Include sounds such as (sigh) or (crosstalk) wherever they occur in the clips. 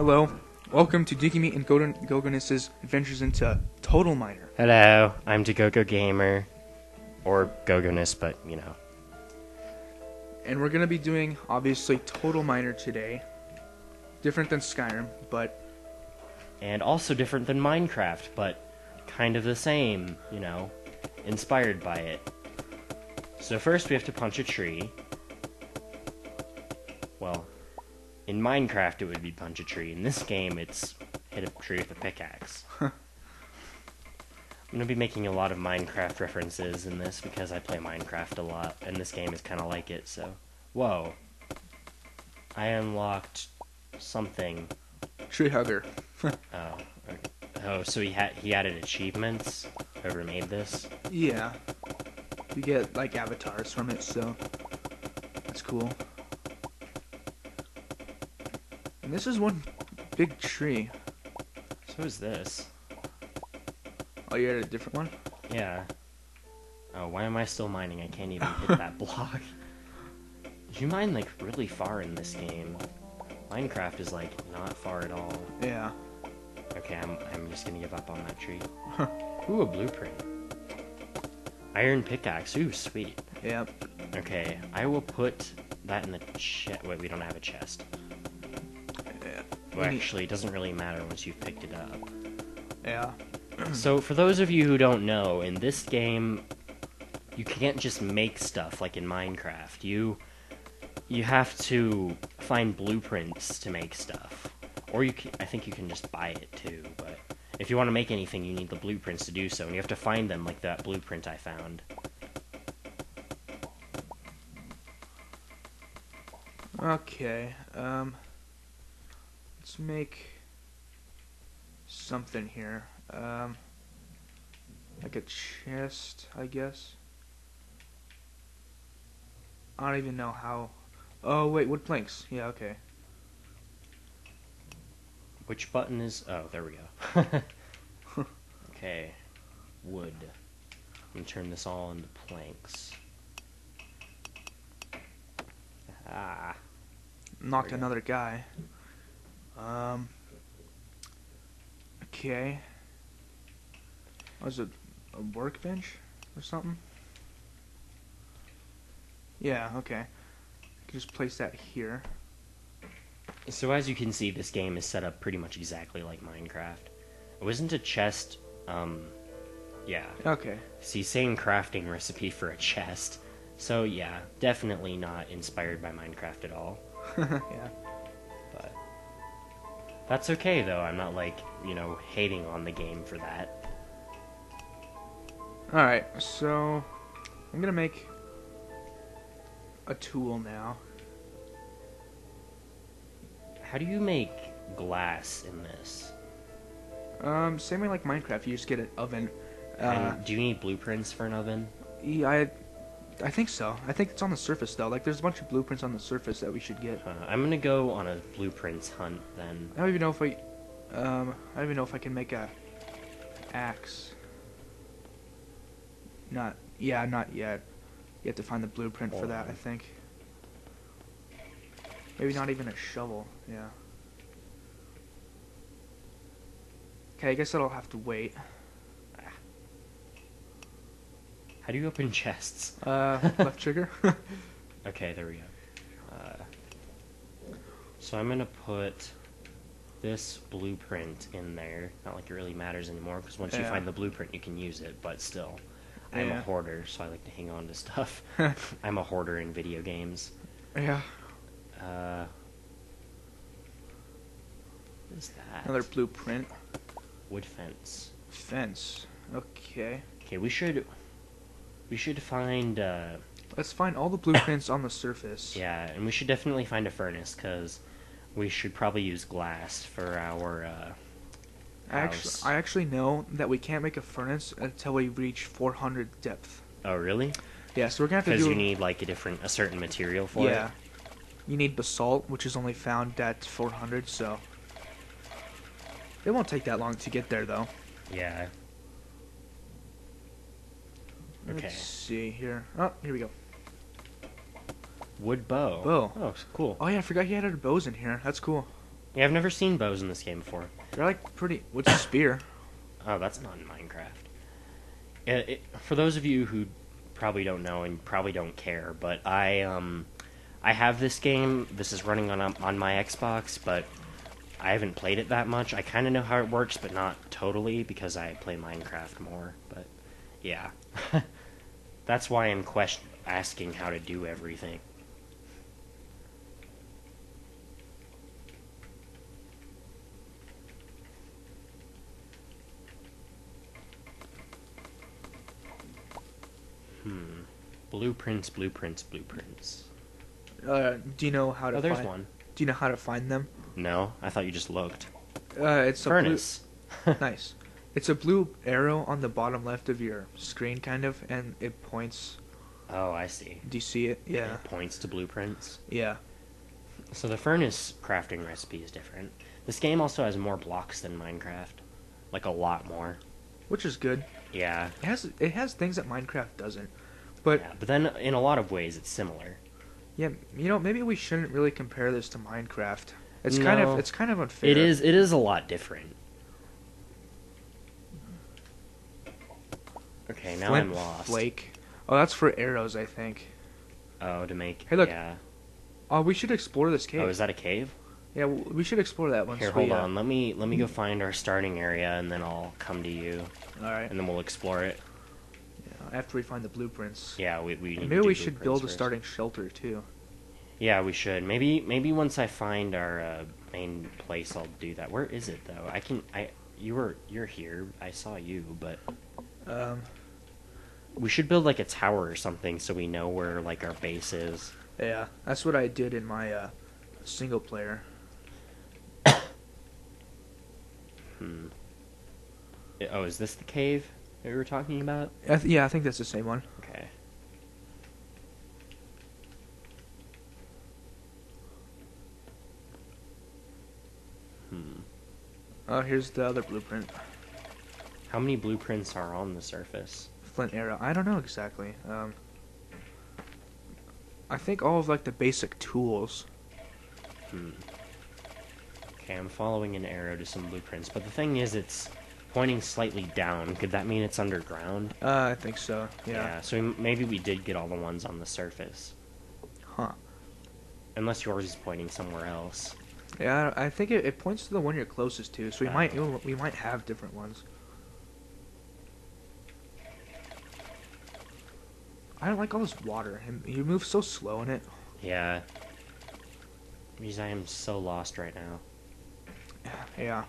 Hello, welcome to Meat and Gogoness' Adventures into Total Miner. Hello, I'm Dagogo Gamer. Or Gogoness, but you know. And we're gonna be doing, obviously, Total Miner today. Different than Skyrim, but And also different than Minecraft, but kind of the same, you know. Inspired by it. So first we have to punch a tree. In Minecraft it would be punch a tree. In this game it's hit a tree with a pickaxe. (laughs) I'm gonna be making a lot of Minecraft references in this because I play Minecraft a lot, and this game is kind of like it. So, whoa! I unlocked something. Tree Hugger. (laughs) Oh, oh, so he had he added achievements. Whoever made this. Yeah. You get, like, avatars from it, so that's cool. And this is one big tree. So is this. Oh, you added a different one? Yeah. Oh, why am I still mining? I can't even (laughs) hit that block. You mine like really far in this game. Minecraft is like not far at all. Yeah. Okay, I'm I'm just gonna give up on that tree. Ooh, a blueprint. Iron pickaxe. Ooh, sweet. Yep. Okay, I will put that in the chest. Wait, we don't have a chest. Actually, it doesn't really matter once you've picked it up. Yeah. (clears throat) So, for those of you who don't know, in this game, you can't just make stuff like in Minecraft. You you have to find blueprints to make stuff, or you can, I think you can just buy it too. But if you want to make anything, you need the blueprints to do so, and you have to find them, like that blueprint I found. Okay, um, let's make something here. Um, like a chest, I guess. I don't even know how. Oh wait, wood planks. Yeah, okay. Which button is? Oh, there we go. (laughs) okay, wood. Let me turn this all into planks. Ah. Knocked There we go. another guy. Um. Okay. Was it a workbench or something? Yeah. Okay. Can just place that here. So as you can see, this game is set up pretty much exactly like Minecraft. It wasn't a chest, um, yeah. Okay. See, same crafting recipe for a chest. So yeah, definitely not inspired by Minecraft at all. (laughs) yeah. That's okay though. I'm not like you know hating on the game for that. All right. So I'm gonna make a tool now. How do you make glass in this? Um, same way like Minecraft, you just get an oven. Uh, do you need blueprints for an oven? yeah, I, I think so. I think it's on the surface though. Like, there's a bunch of blueprints on the surface that we should get. Uh, I'm gonna go on a blueprints hunt then. I don't even know if I, um, I don't even know if I can make a axe. Not, yeah, not yet. You have to find the blueprint for that, I think. Maybe not even a shovel. Yeah. Okay, I guess that'll have to wait. How do you open chests? Uh, left trigger. (laughs) Okay, there we go. Uh, so I'm gonna put this blueprint in there. Not like it really matters anymore, because once you find the blueprint, you can use it. But still, I'm Yeah. a hoarder, so I like to hang on to stuff. (laughs) I'm a hoarder in video games. yeah. Uh, what is that? Another blueprint. wood fence. Fence. Okay. Okay, we should we should find uh, Let's find all the blueprints on the surface. (coughs) yeah, and we should definitely find a furnace because we should probably use glass for our uh, I actually. I actually know that we can't make a furnace until we reach 400 depth. Oh, really? Yeah, so we're gonna have to Because you need like a different, a certain material for yeah. it. Yeah, you need basalt, which is only found at 400, so. It won't take that long to get there, though. Yeah. Okay. Let's see here. Oh, here we go. Wood bow. Bow. Oh, cool. Oh yeah, I forgot he added bows in here. That's cool. Yeah, I've never seen bows in this game before. They're like pretty. What's a spear? Oh, that's not in Minecraft. It, it, for those of you who probably don't know and probably don't care, but I um I have this game. This is running on on my Xbox, but I haven't played it that much. I kind of know how it works, but not totally because I play Minecraft more. But yeah, (laughs) that's why I'm question asking how to do everything. Hmm. Blueprints, blueprints, blueprints. Uh, do you know how to? Oh, there's find, one. Do you know how to find them? No, I thought you just looked. Uh, it's a Furnace. (laughs) Nice. It's a blue arrow on the bottom left of your screen, kind of, and it points. Oh, I see. Do you see it? Yeah. It points to blueprints. Yeah. So the furnace crafting recipe is different. This game also has more blocks than Minecraft. Like a lot more. Which is good. Yeah. It has it has things that Minecraft doesn't. But yeah. But then in a lot of ways it's similar. yeah, you know, maybe we shouldn't really compare this to Minecraft. It's kind of it's kind of unfair. It is it is a lot different. Okay, now Flint I'm lost. Flake. Oh, that's for arrows, I think. Oh, to make Hey, look. yeah. Oh, we should explore this cave. Oh, is that a cave? Yeah, we should explore that once Here, we. hold uh, on. Let me let me go find our starting area and then I'll come to you All right. and then we'll explore it. Yeah, after we find the blueprints. Yeah, we we need to Maybe we should build a starting shelter too. Yeah, we should. Maybe maybe once I find our uh, main place, I'll do that. Where is it though? I can. I you were you're here. I saw you, but Um, we should build like a tower or something so we know where like our base is. yeah, that's what I did in my uh, single player. (coughs) Hmm. Oh, is this the cave that we were talking about? I th- yeah, I think that's the same one. Okay. Hmm. Oh, here's the other blueprint. How many blueprints are on the surface? Flint arrow. I don't know exactly. Um, I think all of like the basic tools. Hmm. Okay, I'm following an arrow to some blueprints, but the thing is, it's pointing slightly down. Could that mean it's underground? Uh, I think so. Yeah. so m- maybe we did get all the ones on the surface. Huh. Unless yours is pointing somewhere else. Yeah, I I think it, it points to the one you're closest to, so we Oh. might we might have different ones. I don't like all this water. and You move so slow in it. Yeah. Because I am so lost right now. Yeah.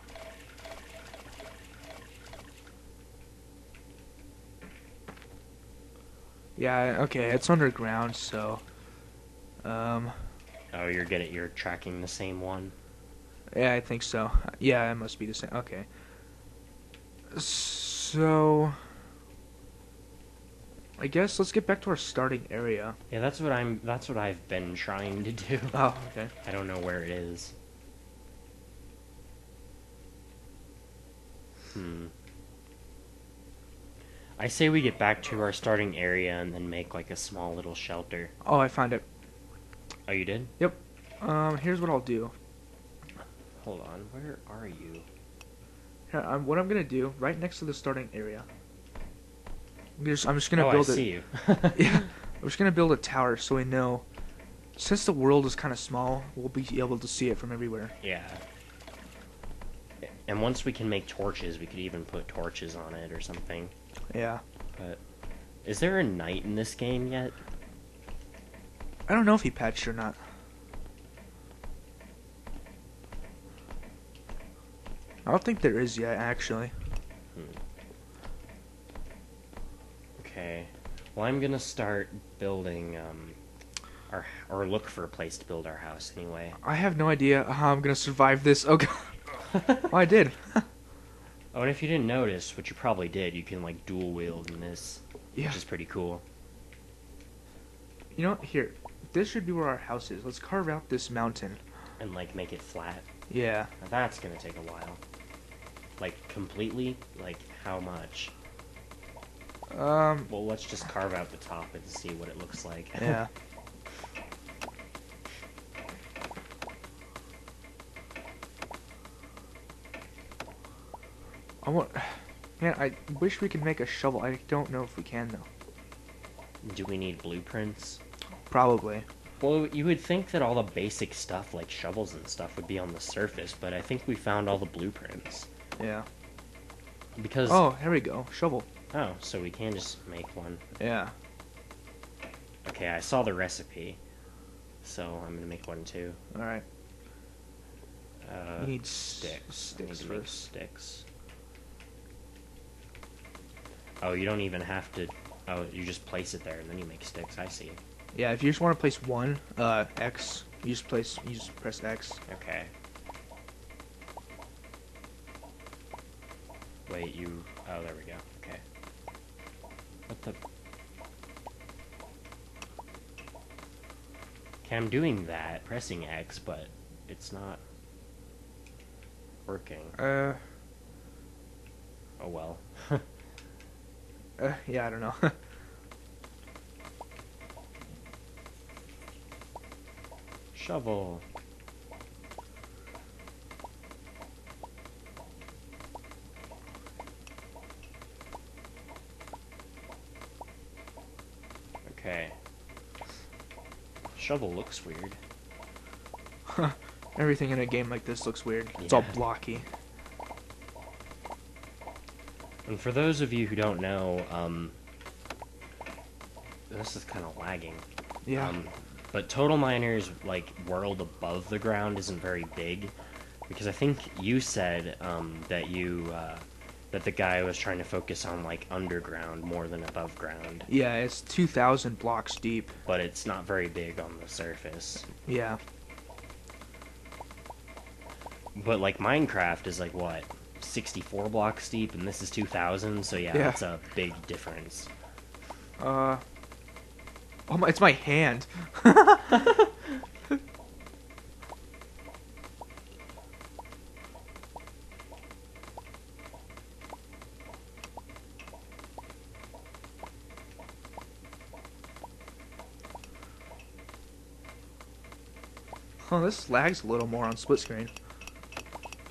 Yeah, okay, it's underground, so um Oh, you're getting you're tracking the same one. yeah, I think so. Yeah, it must be the same. Okay. So I guess let's get back to our starting area. Yeah, that's what I'm. That's what I've been trying to do. Oh, okay. (laughs) I don't know where it is. Hmm. I say we get back to our starting area and then make like a small little shelter. Oh, I found it. Oh, you did? Yep. Um, here's what I'll do. Hold on. Where are you? Here, um, what I'm gonna do, right next to the starting area. I'm just, I'm just gonna oh, build I it. see you. (laughs) yeah, I'm just gonna build a tower so we know. Since the world is kind of small, we'll be able to see it from everywhere. Yeah. And once we can make torches, we could even put torches on it or something. Yeah. But is there a night in this game yet? I don't know if he patched or not. I don't think there is yet, actually. Okay. Well, I'm gonna start building um, our or look for a place to build our house anyway. I have no idea how I'm gonna survive this. Oh god. oh, I did. (laughs) Oh, and if you didn't notice, which you probably did, you can like dual wield in this, yeah. which is pretty cool. You know, here. This should be where our house is. Let's carve out this mountain. And like make it flat. Yeah. Now, that's gonna take a while. Like completely? Like how much? Um, well, let's just carve out the top and see what it looks like. (laughs) yeah. I want. Man, I wish we could make a shovel. I don't know if we can though. Do we need blueprints? Probably. Well, you would think that all the basic stuff like shovels and stuff would be on the surface, but I think we found all the blueprints. Yeah. Because. Oh, here we go. Shovel. Oh, so we can just make one. Yeah. Okay, I saw the recipe, so I'm gonna make one too. All right. Uh, need sticks. I need Sticks make first. sticks. Oh, you don't even have to. Oh, you just place it there and then you make sticks. I see. Yeah, if you just want to place one, uh, X, you just place, you just press X. Okay. Wait, you. Oh, there we go. Okay. What the? Okay, I'm doing that, pressing X, but it's not working. Uh, Oh well. (laughs) uh yeah, I don't know. (laughs) Shovel. Okay. Shovel looks weird. Everything in a game like this looks weird. It's all blocky. And for those of you who don't know, um, this is kind of lagging. Yeah. Um, but Total Miner's like world above the ground isn't very big, because I think you said um, that you uh, that the guy was trying to focus on like underground more than above ground, yeah, it's 2,000 blocks deep. but it's not very big on the surface. Yeah. But like Minecraft is like what 64 blocks deep, and this is 2,000, so yeah, Yeah. that's a big difference. Uh. Oh my! It's my hand. (laughs) Oh, this lags a little more on split screen.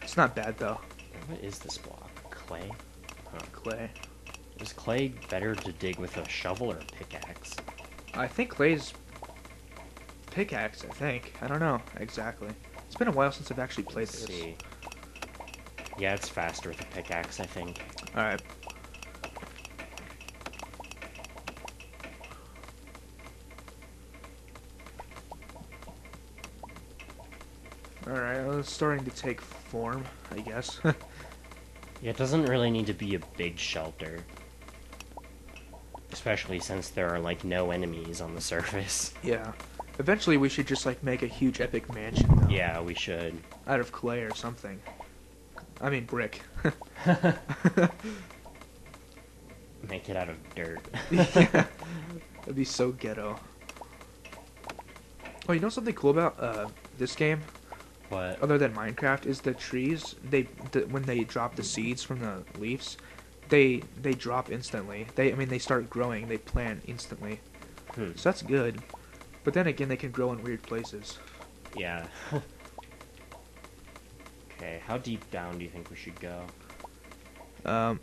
It's not bad though. What is this block? Clay? Clay. Is clay better to dig with a shovel or a pickaxe? I think Clay's pickaxe. I think. I don't know exactly. It's been a while since I've actually played Let's this. see. Yeah, it's faster with a pickaxe, I think. All right. All right, well, it's starting to take form, I guess. (laughs) Yeah, it doesn't really need to be a big shelter. Especially since there are, like, no enemies on the (laughs) surface. yeah. Eventually, we should just like make a huge epic mansion though, Yeah, we should. out of clay or something. I mean brick. (laughs) Make it out of dirt. yeah. That'd be so ghetto. Oh, you know something cool about uh, this game, what? other than Minecraft, is the trees. They the, when they drop the seeds from the leaves, they they drop instantly. They I mean they start growing. They plant instantly. Hmm. So that's good. But then again, they can grow in weird places. Yeah. (laughs) okay, how deep down do you think we should go? Um,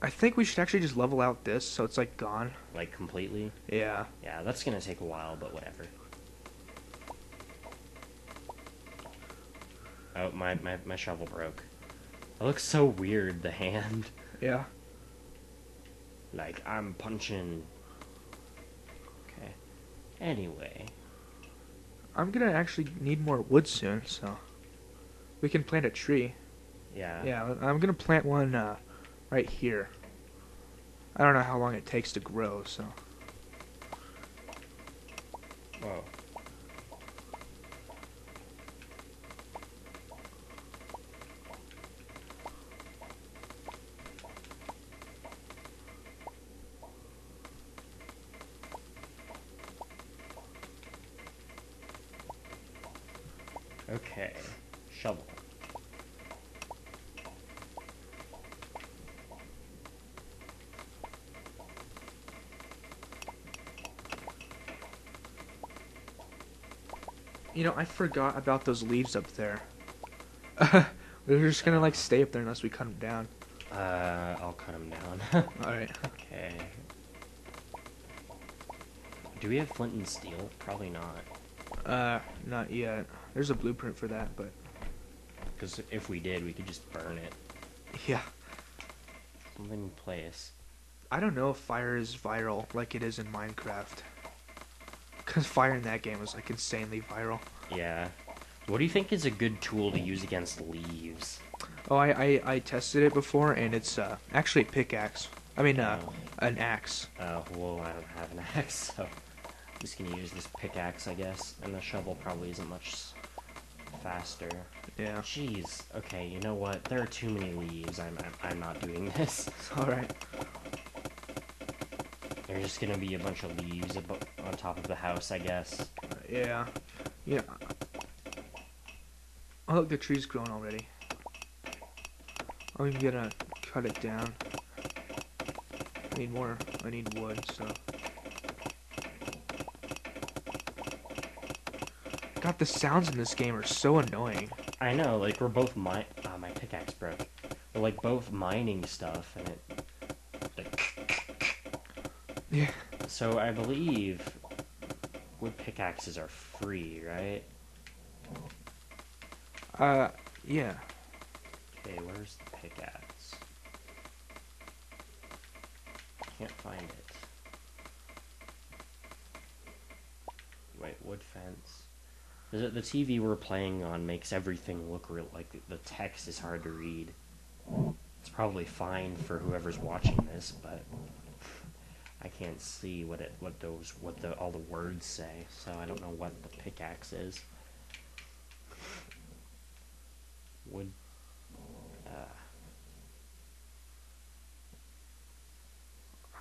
I think we should actually just level out this so it's like gone. Like, completely? Yeah. Yeah, that's gonna take a while, but whatever. Oh, my, my, my shovel broke. It looks so weird, the hand. Yeah. Like, I'm punching. Okay. Anyway. I'm gonna actually need more wood soon, so we can plant a tree. Yeah. Yeah, I'm gonna plant one uh, right here. I don't know how long it takes to grow, so Whoa. Okay. Shovel. you know I forgot about those leaves up there. (laughs) We're just gonna like stay up there unless we cut them down. Uh, I'll cut them down. (laughs) All right. okay. Do we have flint and steel? Probably not. Uh, not yet. There's a blueprint for that, but Because if we did, we could just burn it. yeah. Something in place. I don't know if fire is viral like it is in Minecraft. Cause fire in that game was like insanely viral. Yeah. What do you think is a good tool to use against leaves? Oh, I I, I tested it before, and it's uh actually a pickaxe. I mean, uh, Oh. an axe. Uh, well, I don't have an (laughs) axe, so I'm just gonna use this pickaxe, I guess. And the shovel probably isn't much s- faster. Yeah. Jeez. Okay, you know what? There are too many leaves. I'm I'm, I'm not doing this. (laughs) All right. There's just gonna be a bunch of leaves on top of the house, I guess. Uh, yeah. Yeah. Oh, look, the tree's grown already. I'm gonna cut it down. I need more. I need wood, so. God, the sounds in this game are so annoying. I know, like we're both mi- uh, my pickaxe broke. We're like both mining stuff, and it. Like, Yeah. so I believe wood pickaxes are free, right? Uh, yeah. Okay, where's the pickaxe? Can't find it. Wait, wood fence. The, the TV we're playing on makes everything look real like the text is hard to read. It's probably fine for whoever's watching this, but I can't see what it what those what the all the words say, so I don't know what the pickaxe is. Wood uh,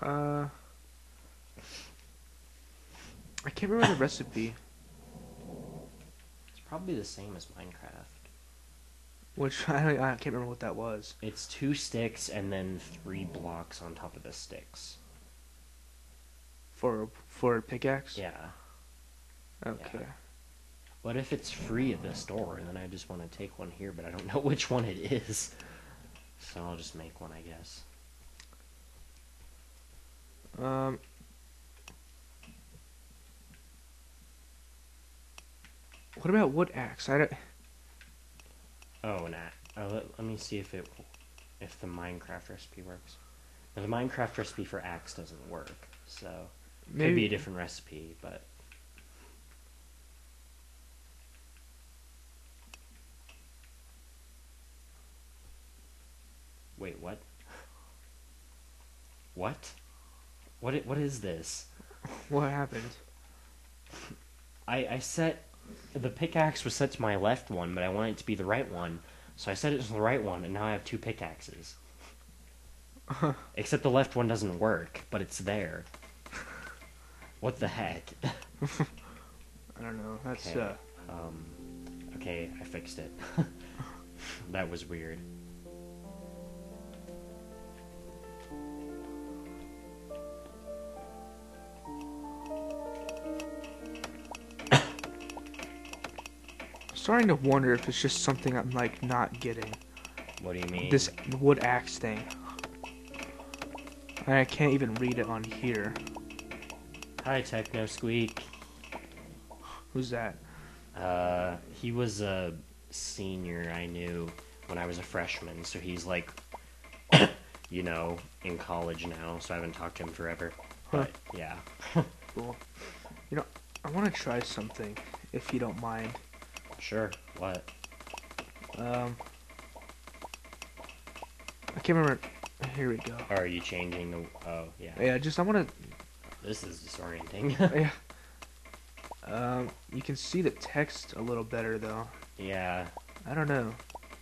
Uh. I can't remember the recipe. Probably the same as Minecraft. Which (laughs) I, don't- I can't remember what that was. It's two sticks and then three blocks on top of the sticks. For for a pickaxe? Yeah. Okay. What if it's free at the store and then I just want to take one here, but I don't (laughs) know which one it is? So I'll just make one, I guess. Um. What about wood axe? I don't. Oh, a- oh, let, let me see if it if the Minecraft recipe works. Now, the Minecraft recipe for axe doesn't work, so could be a different recipe, but wait, what? What? What? What is this? What happened? I I set the pickaxe was set to my left one, but I want it to be the right one, so I set it to the right one, and now I have two pickaxes. (laughs) Except the left one doesn't work, but it's there. What the heck? (laughs) I don't know. That's Okay. uh. Um, okay, I fixed it. (laughs) that was weird. Starting to wonder if it's just something I'm like not getting. What do you mean? This wood axe thing. I can't even read it on here. Hi, Techno Squeak. Who's that? Uh, he was a senior I knew when I was a freshman, so he's like, (coughs) you know, in college now, so I haven't talked to him forever. Huh. But yeah. (laughs) Cool. You know, I want to try something, if you don't mind. Sure. What? Um, I can't remember. Here we go. Are you changing the? Oh yeah. Yeah, just I want to. This is disorienting. (laughs) Yeah. Um, you can see the text a little better though. yeah. I don't know.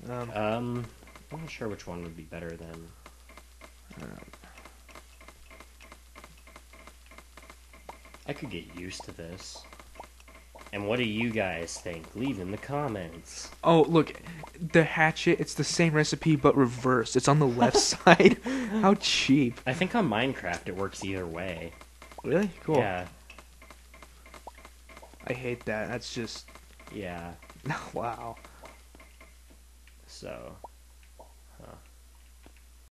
Um, Um, I'm not sure which one would be better then. I could get used to this. And what do you guys think? Leave in the comments. oh, look, the hatchet. It's the same recipe but reversed. It's on the left (laughs) side. How cheap. I think on Minecraft it works either way. Really? Cool. Yeah. I hate that. That's just Yeah. (laughs) wow. So